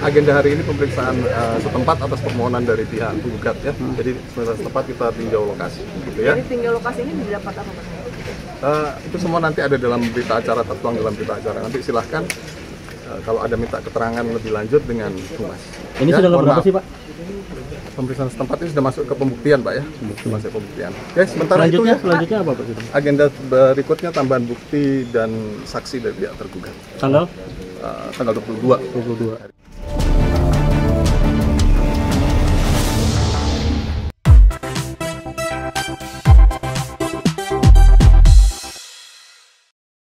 agenda hari ini pemeriksaan uh, setempat atas permohonan dari pihak penggugat ya. Hmm. Jadi pemeriksaan setempat kita tinjau lokasi gitu ya. Dari tinggal lokasi ini didapat apa Pak? Eh, itu semua nanti ada dalam berita acara tertuang dalam berita acara. Nanti silahkan uh, kalau ada minta keterangan lebih lanjut dengan humas. Ini Ya, sudah berapa sih Pak? Pemeriksaan setempat ini sudah masuk ke pembuktian pak ya. Sudah masuk ke pembuktian. Oke, sementara itu Selanjutnya, ya selanjutnya apa Pak? agenda berikutnya tambahan bukti dan saksi dari pihak tergugat Tanggal Uh, tanggal 22 22.